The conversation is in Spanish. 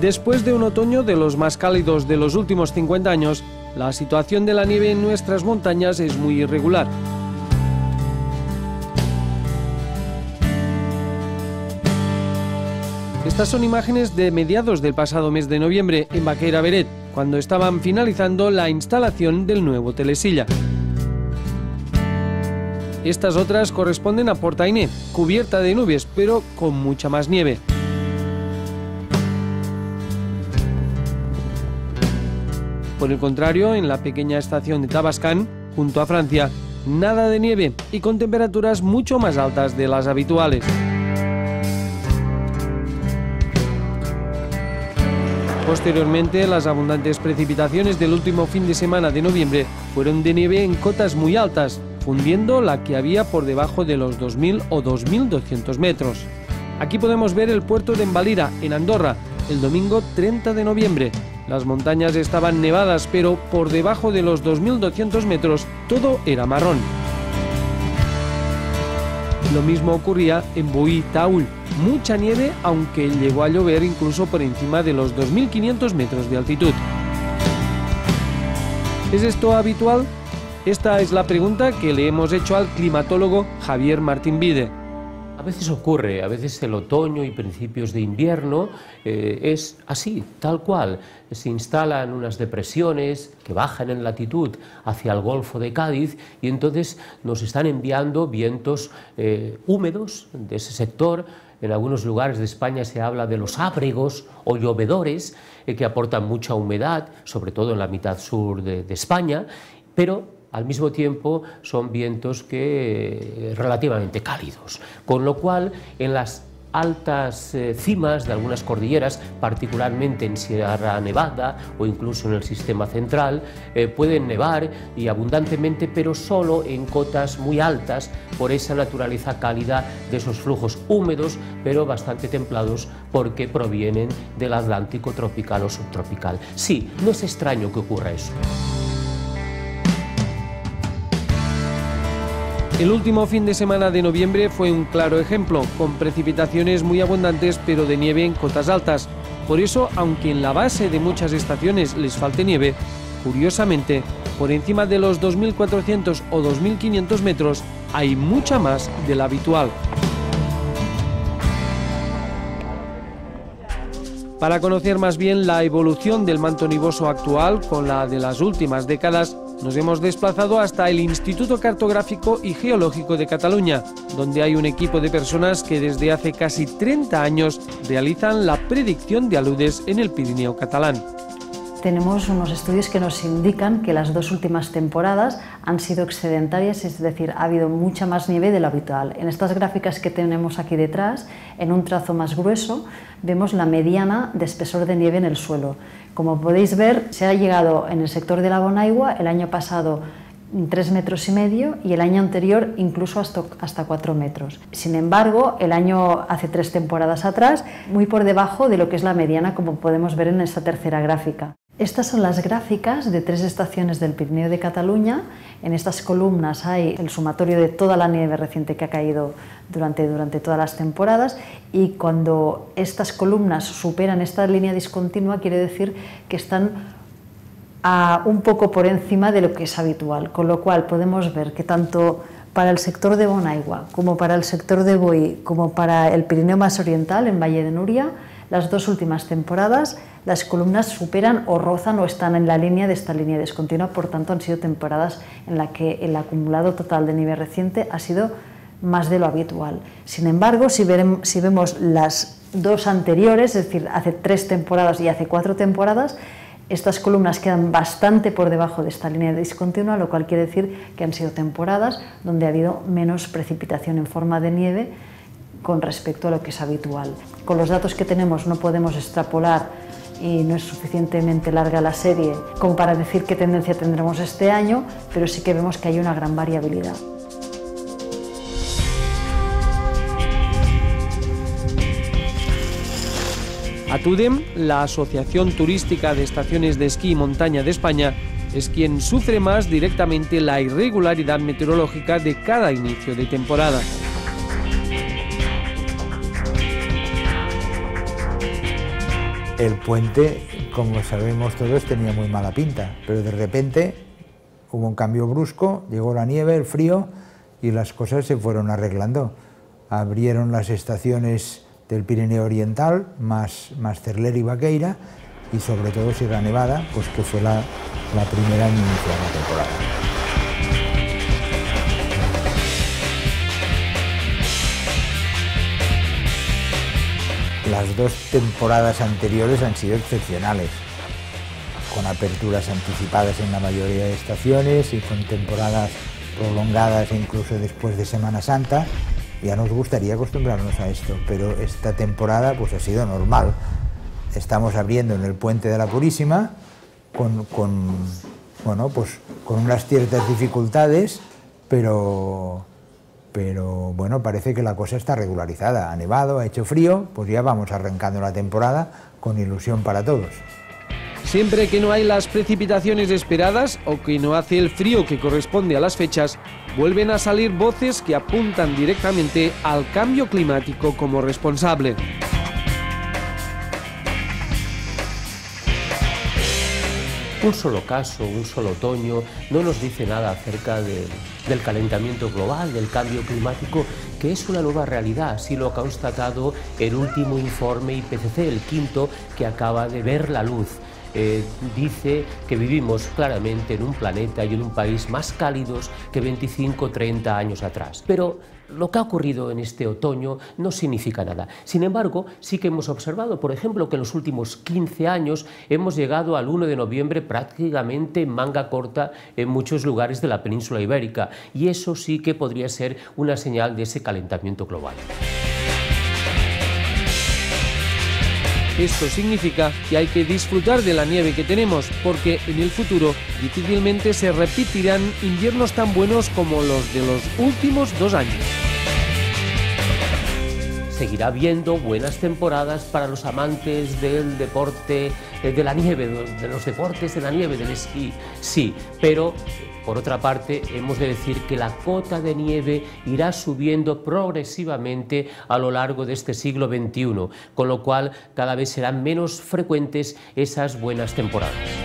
Después de un otoño de los más cálidos de los últimos 50 años, la situación de la nieve en nuestras montañas es muy irregular. Estas son imágenes de mediados del pasado mes de noviembre en Baqueira Beret, cuando estaban finalizando la instalación del nuevo telesilla. Estas otras corresponden a Portainé, cubierta de nubes, pero con mucha más nieve. Por el contrario, en la pequeña estación de Tabascan, junto a Francia, nada de nieve y con temperaturas mucho más altas de las habituales. Posteriormente, las abundantes precipitaciones del último fin de semana de noviembre fueron de nieve en cotas muy altas, fundiendo la que había por debajo de los 2.000 o 2.200 metros. Aquí podemos ver el puerto de Embalira, en Andorra, el domingo 30 de noviembre, las montañas estaban nevadas, pero por debajo de los 2.200 metros todo era marrón. Lo mismo ocurría en Buí Taul. Mucha nieve, aunque llegó a llover incluso por encima de los 2.500 metros de altitud. ¿Es esto habitual? Esta es la pregunta que le hemos hecho al climatólogo Javier Martín Vide. A veces ocurre, a veces el otoño y principios de invierno eh, es así, tal cual. Se instalan unas depresiones que bajan en latitud hacia el Golfo de Cádiz y entonces nos están enviando vientos eh, húmedos de ese sector. En algunos lugares de España se habla de los ábregos o llovedores eh, que aportan mucha humedad, sobre todo en la mitad sur de, de España, pero al mismo tiempo son vientos que eh, relativamente cálidos, con lo cual en las altas eh, cimas de algunas cordilleras, particularmente en Sierra Nevada o incluso en el sistema central, eh, pueden nevar y abundantemente, pero solo en cotas muy altas por esa naturaleza cálida de esos flujos húmedos, pero bastante templados porque provienen del Atlántico tropical o subtropical. Sí, no es extraño que ocurra eso. El último fin de semana de noviembre fue un claro ejemplo, con precipitaciones muy abundantes pero de nieve en cotas altas. Por eso, aunque en la base de muchas estaciones les falte nieve, curiosamente, por encima de los 2.400 o 2.500 metros hay mucha más de la habitual. Para conocer más bien la evolución del manto nivoso actual con la de las últimas décadas, nos hemos desplazado hasta el Instituto Cartográfico y Geológico de Cataluña, donde hay un equipo de personas que desde hace casi 30 años realizan la predicción de aludes en el Pirineo catalán tenemos unos estudios que nos indican que las dos últimas temporadas han sido excedentarias, es decir, ha habido mucha más nieve de lo habitual. En estas gráficas que tenemos aquí detrás, en un trazo más grueso, vemos la mediana de espesor de nieve en el suelo. Como podéis ver, se ha llegado en el sector de la Bonaigua el año pasado 3 metros y medio y el año anterior incluso hasta, hasta 4 metros. Sin embargo, el año hace tres temporadas atrás, muy por debajo de lo que es la mediana, como podemos ver en esta tercera gráfica. Estas son las gráficas de tres estaciones del Pirineo de Cataluña. En estas columnas hay el sumatorio de toda la nieve reciente que ha caído durante, durante todas las temporadas y cuando estas columnas superan esta línea discontinua quiere decir que están un poco por encima de lo que es habitual, con lo cual podemos ver que tanto para el sector de Bonaigua como para el sector de Boí como para el Pirineo más oriental en Valle de Nuria, las dos últimas temporadas las columnas superan o rozan o están en la línea de esta línea discontinua, por tanto han sido temporadas en las que el acumulado total de nieve reciente ha sido más de lo habitual. Sin embargo, si, si vemos las dos anteriores, es decir, hace tres temporadas y hace cuatro temporadas, estas columnas quedan bastante por debajo de esta línea discontinua, lo cual quiere decir que han sido temporadas donde ha habido menos precipitación en forma de nieve con respecto a lo que es habitual. Con los datos que tenemos no podemos extrapolar y no es suficientemente larga la serie como para decir qué tendencia tendremos este año, pero sí que vemos que hay una gran variabilidad. Atudem, la Asociación Turística de Estaciones de Esquí y Montaña de España, es quien sufre más directamente la irregularidad meteorológica de cada inicio de temporada. El puente, como sabemos todos, tenía muy mala pinta, pero de repente hubo un cambio brusco, llegó la nieve, el frío y las cosas se fueron arreglando. Abrieron las estaciones del Pirineo Oriental, más, más y Vaqueira, y sobre todo Sierra Nevada, pues que fue la, la primera en iniciar la temporada. Las dos temporadas anteriores han sido excepcionales, con aperturas anticipadas en la mayoría de estaciones y con temporadas prolongadas incluso después de Semana Santa. Ya nos gustaría acostumbrarnos a esto, pero esta temporada pues ha sido normal. Estamos abriendo en el Puente de la Purísima con, bueno, pues, con unas ciertas dificultades, pero pero bueno, parece que la cosa está regularizada. Ha nevado, ha hecho frío, pues ya vamos arrancando la temporada con ilusión para todos. Siempre que no hay las precipitaciones esperadas o que no hace el frío que corresponde a las fechas, vuelven a salir voces que apuntan directamente al cambio climático como responsable. Un solo caso, un solo otoño, no nos dice nada acerca del calentamiento global, del cambio climático, que es una nueva realidad. Así lo ha constatado el último informe IPCC, el quinto, que acaba de ver la luz. Eh, dice que vivimos claramente en un planeta y en un país más cálidos que 25 o 30 años atrás. Pero lo que ha ocurrido en este otoño no significa nada. Sin embargo, sí que hemos observado, por ejemplo, que en los últimos 15 años hemos llegado al 1 de noviembre prácticamente en manga corta en muchos lugares de la península ibérica y eso sí que podría ser una señal de ese calentamiento global. Esto significa que hay que disfrutar de la nieve que tenemos, porque en el futuro difícilmente se repetirán inviernos tan buenos como los de los últimos dos años. Seguirá habiendo buenas temporadas para los amantes del deporte eh, de la nieve, de los deportes de la nieve, del esquí, sí, pero por otra parte, hemos de decir que la cota de nieve irá subiendo progresivamente a lo largo de este siglo XXI, con lo cual cada vez serán menos frecuentes esas buenas temporadas.